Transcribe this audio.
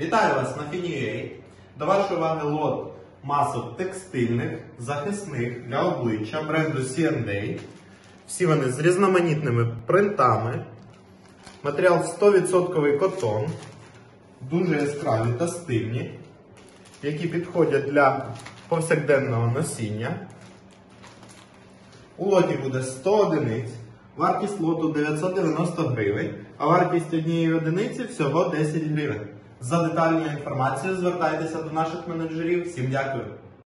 Вітаю вас на Фінюєй. До вашої уваги лот масок текстильних, захисних для обличчя бренду C&A. Всі вони з різноманітними принтами. Матеріал 100% котон, дуже яскраві та стильні, які підходять для повсякденного носіння. У лоті буде 100 одиниць, вартість лоту 990 гривень, а вартість однієї одиниці всього 10 гривень. За детальною інформацією звертайтеся до наших менеджерів. Всім дякую.